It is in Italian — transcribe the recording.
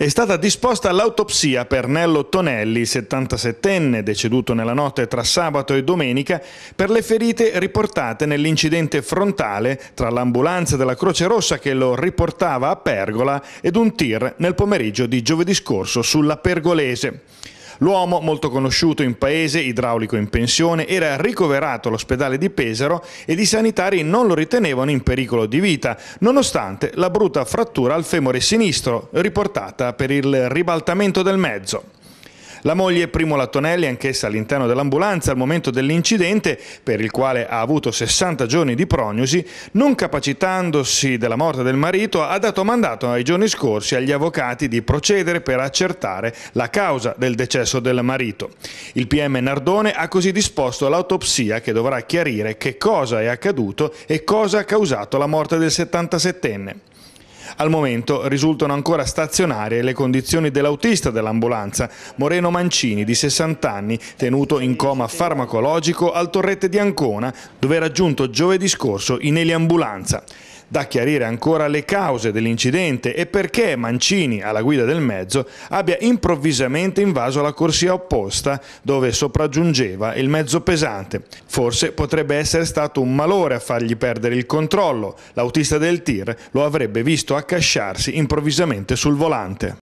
È stata disposta l'autopsia per Nello Tonelli, 77enne, deceduto nella notte tra sabato e domenica, per le ferite riportate nell'incidente frontale tra l'ambulanza della Croce Rossa che lo riportava a Pergola ed un tir nel pomeriggio di giovedì scorso sulla Pergolese. L'uomo, molto conosciuto in paese, idraulico in pensione, era ricoverato all'ospedale di Pesaro ed i sanitari non lo ritenevano in pericolo di vita, nonostante la brutta frattura al femore sinistro, riportata per il ribaltamento del mezzo. La moglie Primo Lattonelli, anch'essa all'interno dell'ambulanza al momento dell'incidente, per il quale ha avuto 60 giorni di prognosi, non capacitandosi della morte del marito, ha dato mandato ai giorni scorsi agli avvocati di procedere per accertare la causa del decesso del marito. Il PM Nardone ha così disposto l'autopsia che dovrà chiarire che cosa è accaduto e cosa ha causato la morte del 77enne. Al momento risultano ancora stazionarie le condizioni dell'autista dell'ambulanza, Moreno Mancini, di 60 anni, tenuto in coma farmacologico al Torrette di Ancona, dove è raggiunto giovedì scorso in eliambulanza. Da chiarire ancora le cause dell'incidente e perché Mancini, alla guida del mezzo, abbia improvvisamente invaso la corsia opposta dove sopraggiungeva il mezzo pesante. Forse potrebbe essere stato un malore a fargli perdere il controllo. L'autista del tir lo avrebbe visto accasciarsi improvvisamente sul volante.